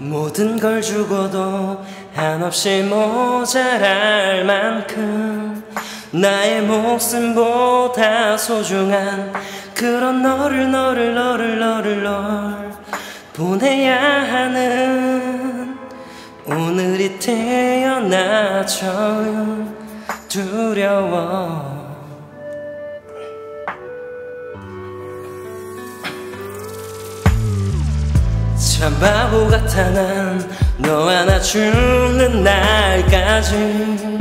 모든 걸 주고도 한없이 모자랄 만큼 나의 목숨보다 소중한 그런 너를 너를 너를 너를 널 보내야 하는 오늘이 태어나 처음 두려워 참 바보 같아 난 너와 나 죽는 날까지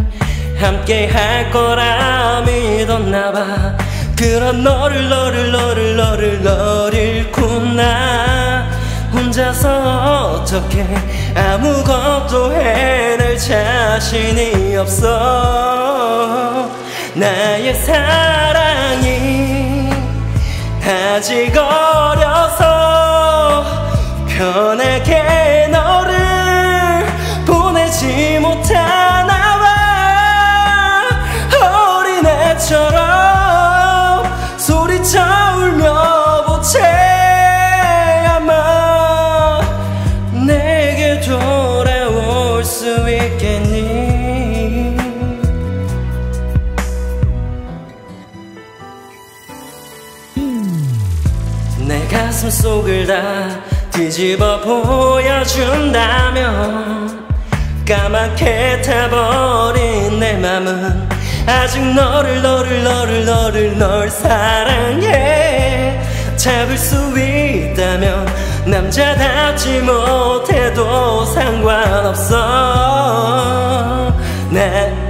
함께 할 거라 믿었나 봐. 그런 너를 너를 너를 너를 너를 잃고 나 혼자서 어떻게 아무것도 해낼 자신이 없어. 나의 사랑이 아직 어 있겠니? 내 가슴 속을 다 뒤집어 보여준다면 까맣게 타버린 내 맘은 아직 너를 너를 너를 너를 널 사랑해. 잡을 수 있다면 남자답지 못해도 상관없어. 나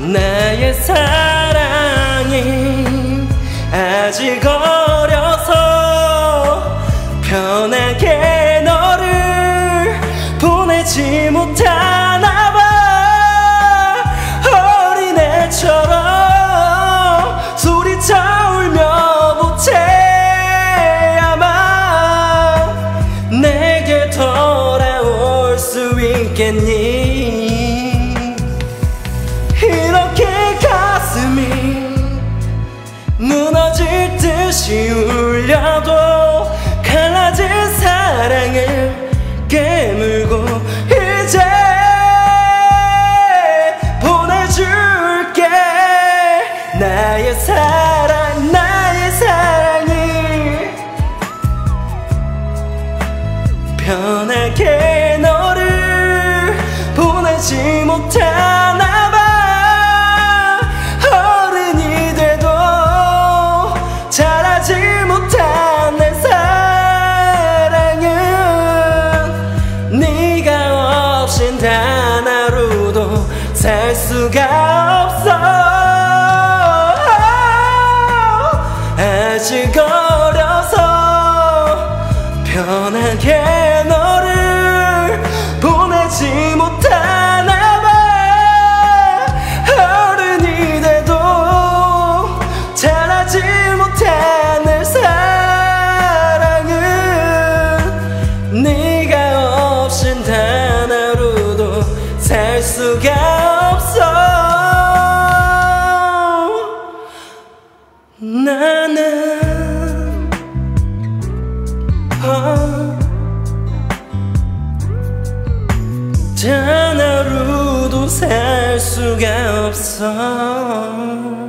나의 사랑이 아직 어 있겠니? 이렇게 가슴이 무너질 듯이 울려도 갈라진 사랑을 깨물고 이제 보내줄게. 나의 사랑 나의 사랑이 너를 보내지 못하나 봐. 어른이 돼도 잘하지 못한 내 사랑은 네가 없인 단 하루도 살 수가 없어. 아직 어려서 편하게 수가 없어. 나는 어, 단 하루도 살 수가 없어